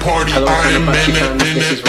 party, I am.